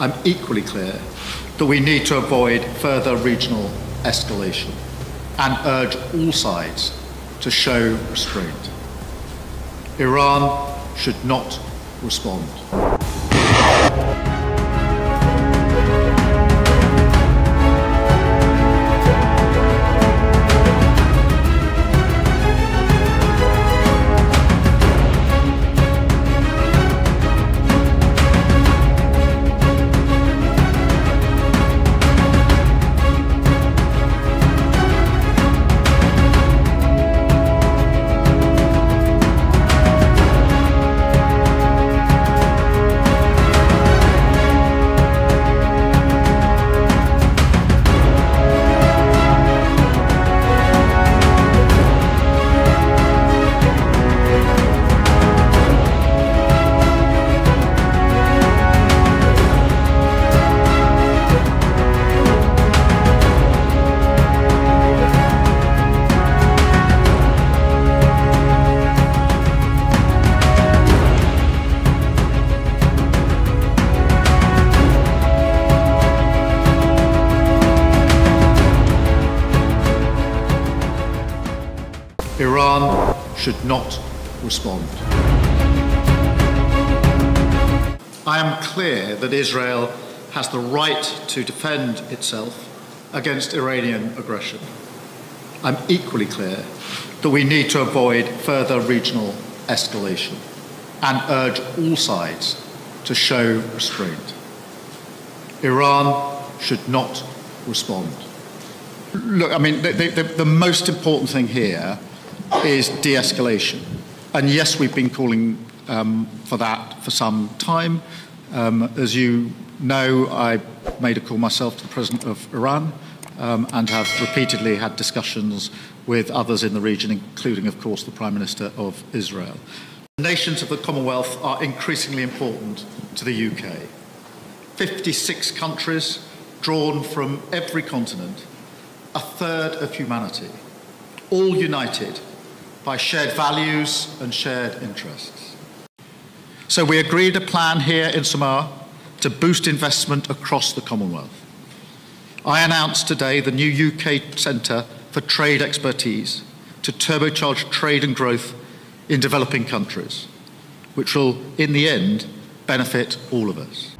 I'm equally clear that we need to avoid further regional escalation and urge all sides to show restraint. Iran should not respond. Iran should not respond. I am clear that Israel has the right to defend itself against Iranian aggression. I'm equally clear that we need to avoid further regional escalation and urge all sides to show restraint. Iran should not respond. Look, I mean, the, the, the most important thing here is de escalation. And yes, we've been calling um, for that for some time. Um, as you know, I made a call myself to the President of Iran um, and have repeatedly had discussions with others in the region, including, of course, the Prime Minister of Israel. The nations of the Commonwealth are increasingly important to the UK. 56 countries drawn from every continent, a third of humanity, all united by shared values and shared interests. So we agreed a plan here in Samoa to boost investment across the Commonwealth. I announced today the new UK Centre for Trade Expertise to turbocharge trade and growth in developing countries, which will, in the end, benefit all of us.